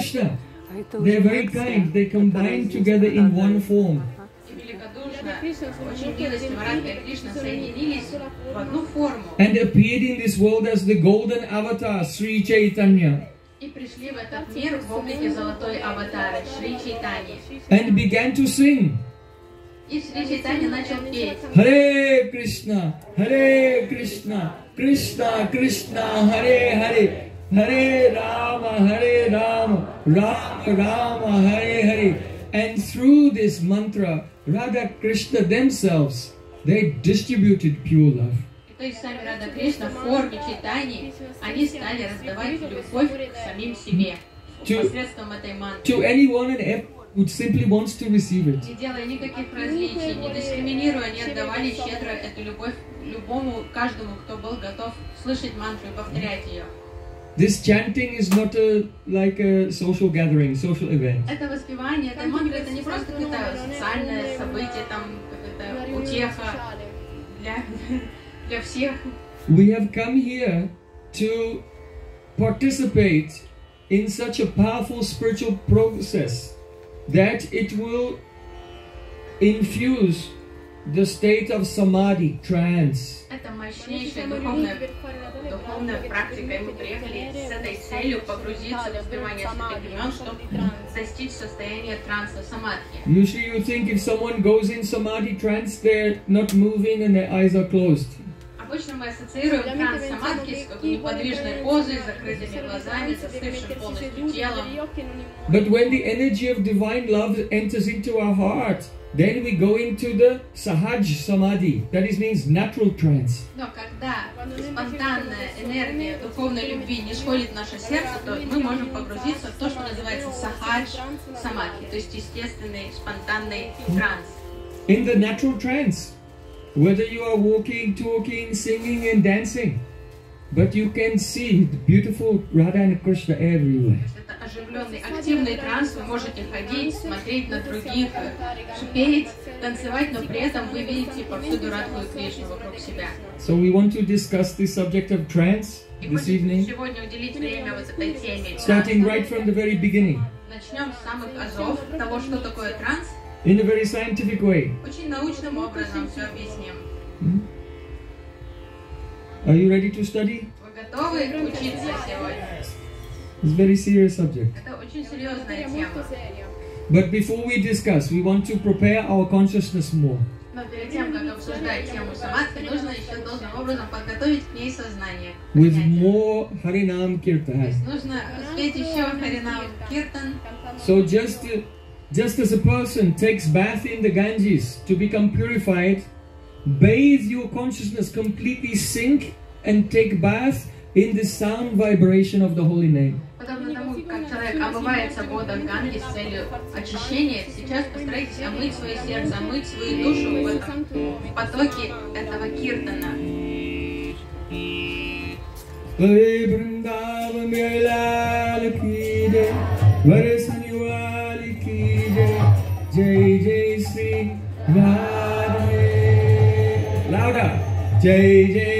Krishna. They're very kind. They combine together in one form. And appeared in this world as the golden avatar, Sri Chaitanya. And began to sing. Hare Krishna, Hare Krishna, Krishna Krishna, Hare Hare, Hare Rama, Hare Rama. Rama Rama, Hare Hare. And through this mantra, Radha Krishna themselves, they distributed pure love. То есть сами Рада Кришна в форме читаний, они стали раздавать любовь к самим себе To- посредством этой мантры. To anyone and everyone who simply wants to receive it. Не делая никаких различий, не дискриминируя, они отдавали щедро эту любовь любому, каждому, кто был готов слышать мантру и повторять ее. This chanting is not a like a social gathering, social event. Это воспевание, это мантры, это не просто какое-то социальное событие, там какая-то утеха для, для всех. We have come here to participate in such a powerful spiritual process that it will infuse the state of samadhi, trance. Это мощнейшая духовная, духовная практика, и мы приехали с этой целью погрузиться в воспевание святых имен, чтобы достичь состояния транса самадхи. Usually you think if someone goes in samadhi trance, they're not moving and their eyes are closed. Обычно мы ассоциируем транс самадхи с какой-то неподвижной позой, с закрытыми глазами, застывшим полностью телом. But when the energy of divine love enters into our heart, then we go into the sahaj samadhi. That is means natural trance. Но когда спонтанная энергия духовной любви не сходит в наше сердце, то мы можем погрузиться в то, что называется сахадж самадхи, то есть естественный спонтанный транс. In the natural trance, whether you are walking, talking, singing, and dancing, but you can see the beautiful Radha and Krishna everywhere. Оживленный, активный транс. Вы можете ходить, смотреть на других, петь, танцевать, но при этом вы видите повсюду Радху и Кришну вокруг себя. So we want to discuss the subject of trance this evening, starting right from the very beginning, Начнем с самых азов того, что такое транс. in a very scientific way. Очень научным образом все объясним. Are you ready to study? Вы готовы учиться сегодня? It's very serious subject. But before we discuss, we want to prepare our consciousness more. With more Harinam Kirtan. So just, just as a person takes bath in the Ganges to become purified, bathe your consciousness, completely sink and take bath in the sound vibration of the holy name. Человек омывается в водах Ганги с целью очищения, сейчас постарайтесь омыть свое сердце, омыть свою душу в потоке этого Киртана. Louder. Jai Jai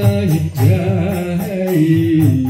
Jai Jai